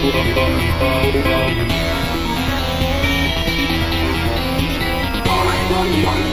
Bye bye. Bye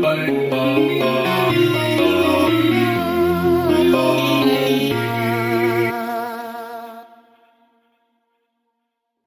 bye.